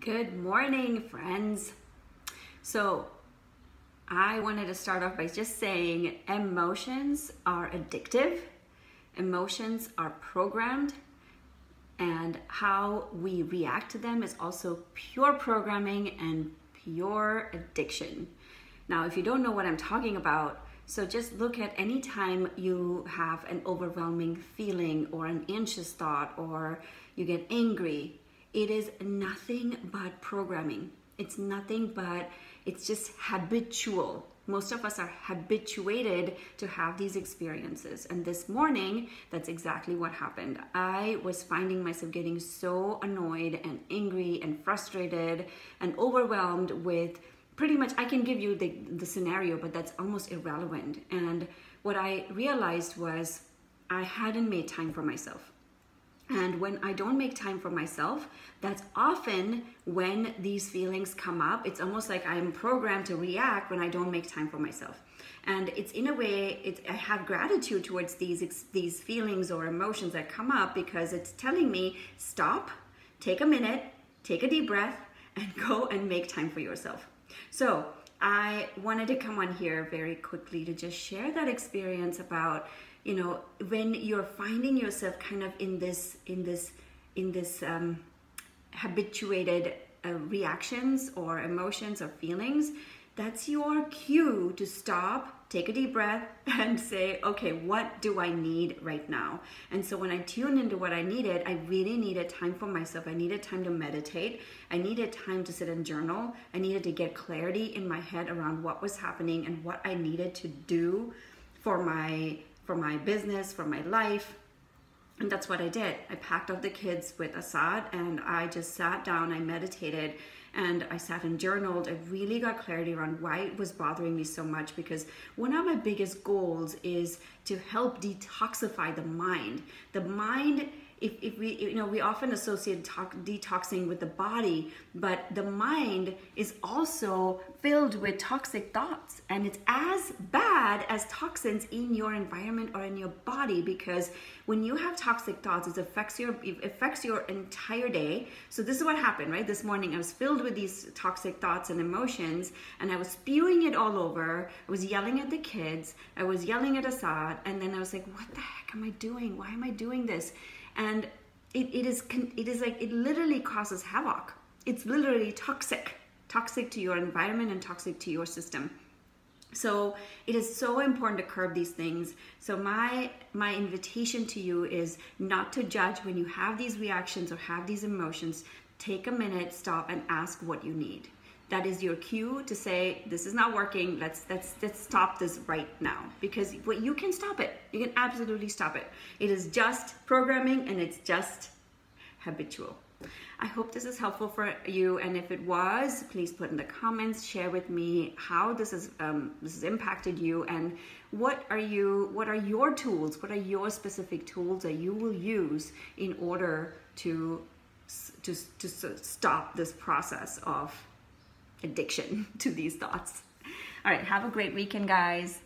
Good morning, friends. So, I wanted to start off by just saying emotions are addictive, emotions are programmed, and how we react to them is also pure programming and pure addiction. Now, if you don't know what I'm talking about, so just look at any time you have an overwhelming feeling or an anxious thought or you get angry it is nothing but programming. It's nothing but, it's just habitual. Most of us are habituated to have these experiences. And this morning, that's exactly what happened. I was finding myself getting so annoyed and angry and frustrated and overwhelmed with pretty much, I can give you the, the scenario, but that's almost irrelevant. And what I realized was I hadn't made time for myself. And when I don't make time for myself, that's often when these feelings come up. It's almost like I'm programmed to react when I don't make time for myself. And it's in a way, it's, I have gratitude towards these, these feelings or emotions that come up because it's telling me stop, take a minute, take a deep breath, and go and make time for yourself. So I wanted to come on here very quickly to just share that experience about you know when you're finding yourself kind of in this in this in this um, habituated uh, reactions or emotions or feelings that's your cue to stop take a deep breath and say okay what do i need right now and so when i tuned into what i needed i really needed time for myself i needed time to meditate i needed time to sit and journal i needed to get clarity in my head around what was happening and what i needed to do for my for my business, for my life. And that's what I did. I packed up the kids with Assad and I just sat down, I meditated, and I sat and journaled. I really got clarity around why it was bothering me so much because one of my biggest goals is to help detoxify the mind. The mind if, if we you know we often associate talk, detoxing with the body but the mind is also filled with toxic thoughts and it's as bad as toxins in your environment or in your body because when you have toxic thoughts it affects your it affects your entire day. So this is what happened right? This morning i was filled with these toxic thoughts and emotions and i was spewing it all over. I was yelling at the kids. I was yelling at assad and then i was like what the heck am i doing? Why am i doing this and it, it is it is like it literally causes havoc. It's literally toxic toxic to your environment and toxic to your system. So it is so important to curb these things. So my my invitation to you is not to judge when you have these reactions or have these emotions. Take a minute stop and ask what you need that is your cue to say this is not working. Let's let's let's stop this right now. Because what you can stop it. You can absolutely stop it. It is just programming and it's just habitual. I hope this is helpful for you, and if it was, please put in the comments, share with me how this is um, this has impacted you, and what are you what are your tools, what are your specific tools that you will use in order to to to stop this process of addiction to these thoughts. All right, have a great weekend, guys.